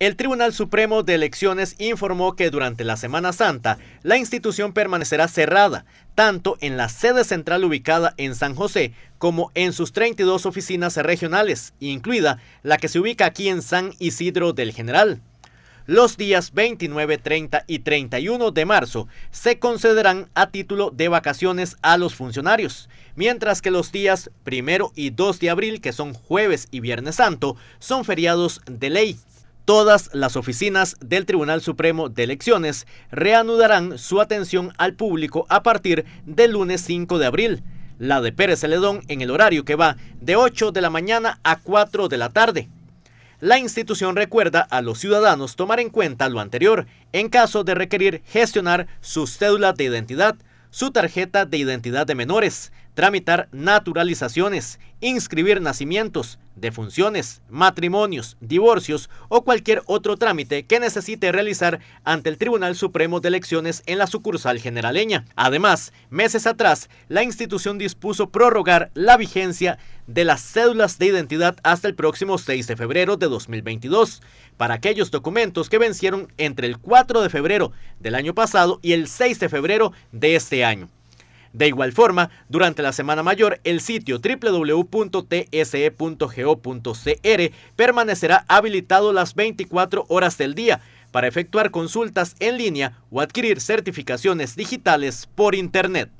El Tribunal Supremo de Elecciones informó que durante la Semana Santa la institución permanecerá cerrada, tanto en la sede central ubicada en San José como en sus 32 oficinas regionales, incluida la que se ubica aquí en San Isidro del General. Los días 29, 30 y 31 de marzo se concederán a título de vacaciones a los funcionarios, mientras que los días 1 y 2 de abril, que son jueves y viernes santo, son feriados de ley. Todas las oficinas del Tribunal Supremo de Elecciones reanudarán su atención al público a partir del lunes 5 de abril. La de Pérez Celedón en el horario que va de 8 de la mañana a 4 de la tarde. La institución recuerda a los ciudadanos tomar en cuenta lo anterior en caso de requerir gestionar su cédula de identidad, su tarjeta de identidad de menores, tramitar naturalizaciones, inscribir nacimientos, defunciones, matrimonios, divorcios o cualquier otro trámite que necesite realizar ante el Tribunal Supremo de Elecciones en la sucursal generaleña. Además, meses atrás, la institución dispuso prorrogar la vigencia de las cédulas de identidad hasta el próximo 6 de febrero de 2022 para aquellos documentos que vencieron entre el 4 de febrero del año pasado y el 6 de febrero de este año. De igual forma, durante la Semana Mayor, el sitio www.tse.go.cr permanecerá habilitado las 24 horas del día para efectuar consultas en línea o adquirir certificaciones digitales por Internet.